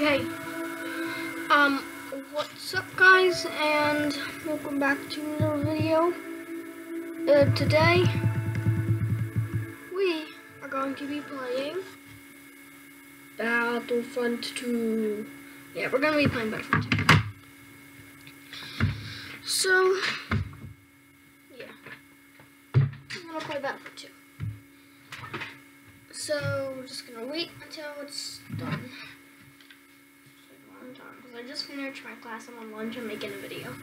Okay. Um, what's up guys and welcome back to another video. Uh, today, we are going to be playing Battlefront 2. Yeah, we're going to be playing Battlefront 2. So, yeah. I'm going to play Battlefront 2. So, we're just going to wait until it's done. Because I just finished my class. I'm on lunch. I'm making a video.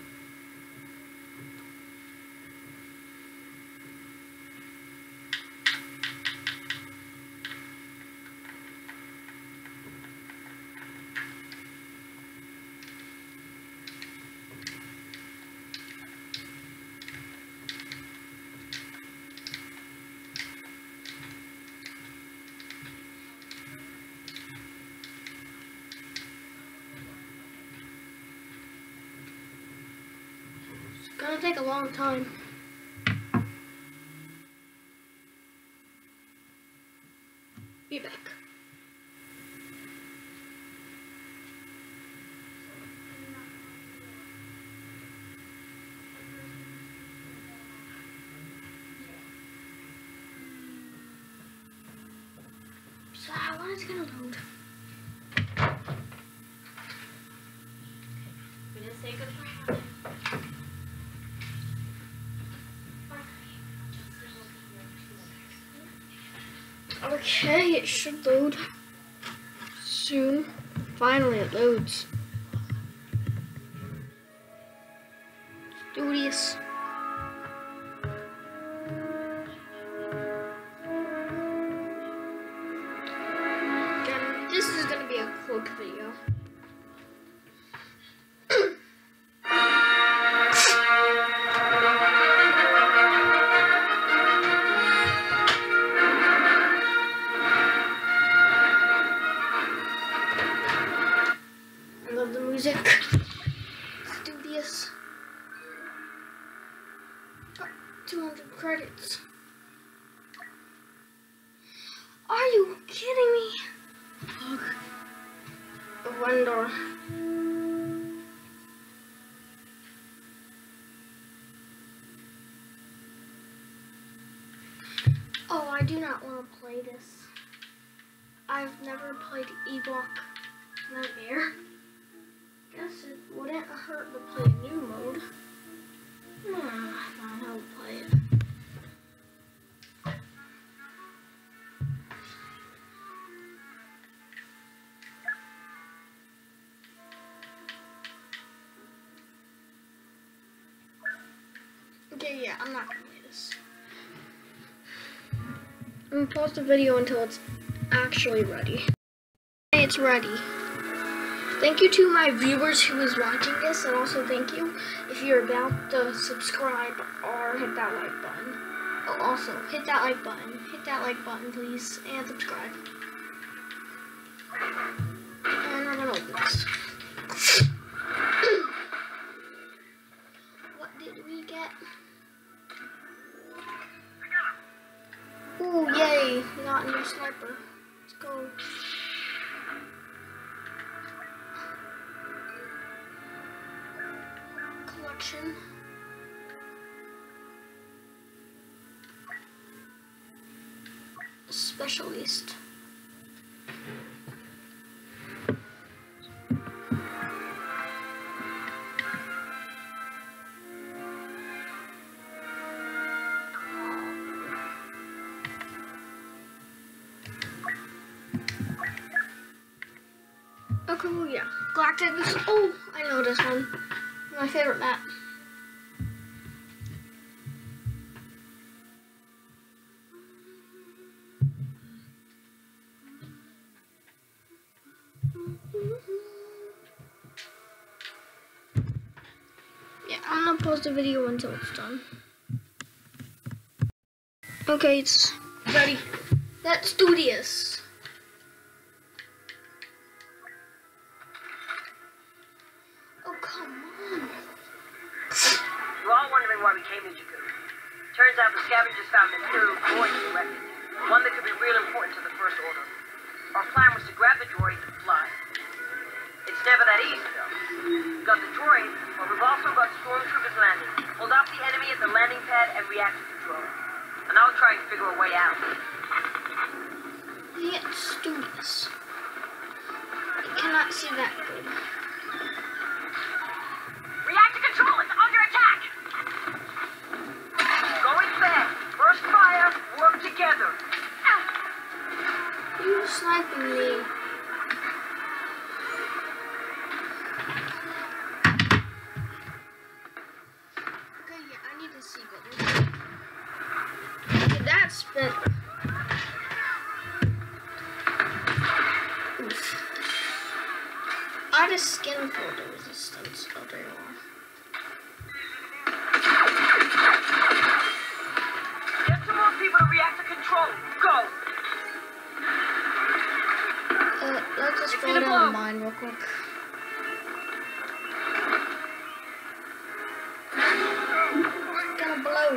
Gonna take a long time. Be back. So when is it gonna load? Okay, it should load soon. Finally, it loads. Studious. Again, do not want to play this. I've never played Ewok Nightmare. Guess it wouldn't hurt to play new mode. Pause the video until it's actually ready. It's ready. Thank you to my viewers who is watching this, and also thank you if you're about to subscribe or hit that like button. Oh, also, hit that like button. Hit that like button, please, and subscribe. Specialist. Well, yeah. Galactic. Oh, I know this one. My favorite map. I'm gonna pause the video until it's done. Okay, it's ready. Let's do this. Oh, come on. You're all wondering why we came to Jakku. Turns out the scavengers found an Imperial droid wreckage. One that could be real important to the First Order. Our plan was to grab the droid and fly. It's never that easy, though. We've got the droid, well, we've also got stormtroopers landing. Hold off the enemy at the landing pad and reactor control. And I'll try and figure a way out. Let's do this. I cannot see that good. Okay, yeah, I need to see good. Okay, that's better. Oof. Add a skin folder resistance. Oh, there you are. Get some more people to reactor control. Go! Uh, let's just go down the mine real quick.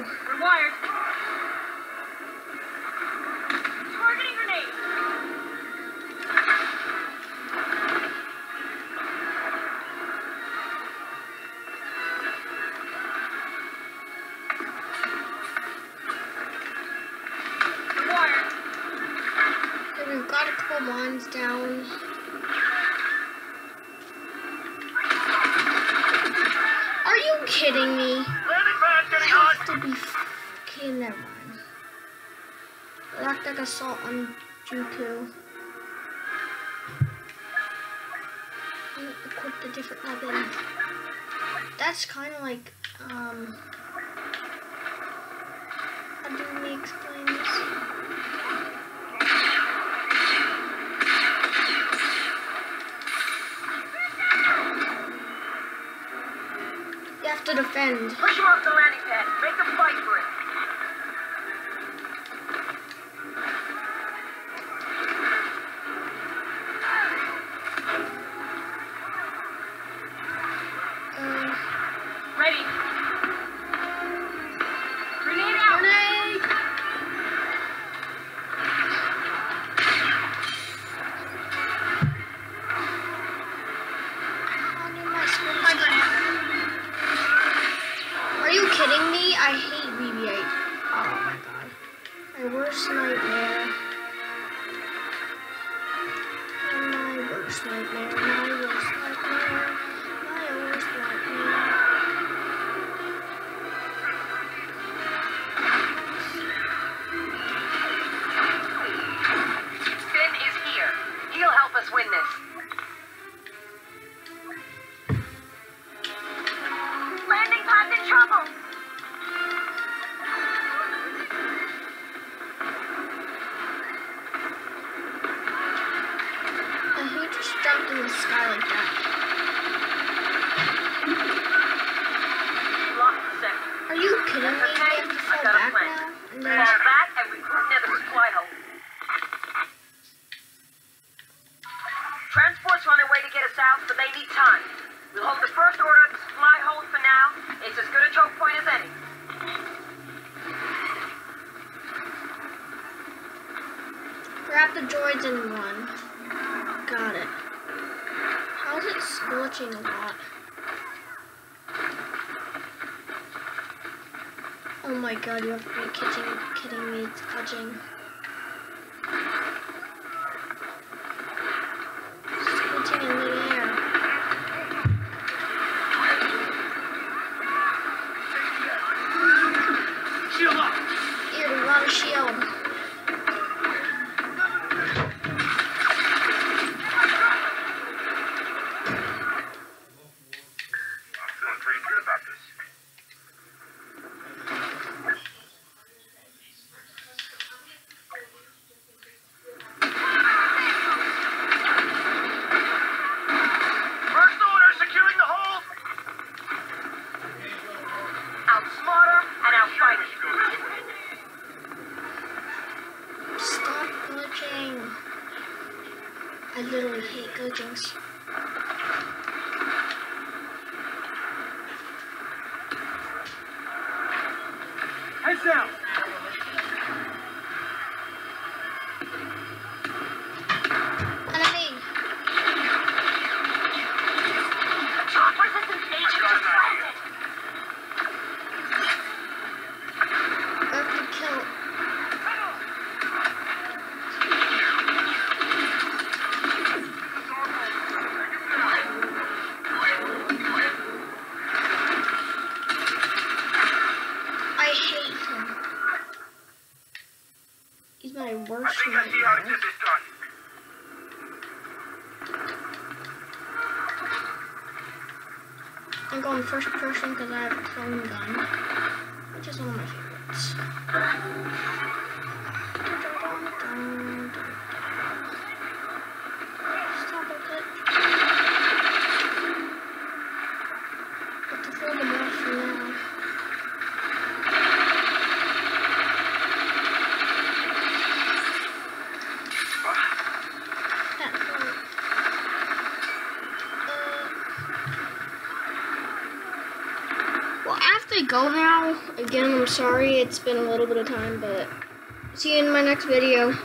Gonna blow. Never mind. Lactic assault on Jakku. Equip the different weapon. That's kind of like, um, how do we explain this? You have to defend. Push them off the landing pad. Make them fight for it. Glitching a lot? Oh my god, you have to be kidding, kidding me. It's glitching. Heads I'm going first person because I have a clone gun, which is one of my favorites. Stop it, cut. But to throw them off for now. That hurt. Uh, well, I have to go now. Again, I'm sorry. It's been a little bit of time, but see you in my next video.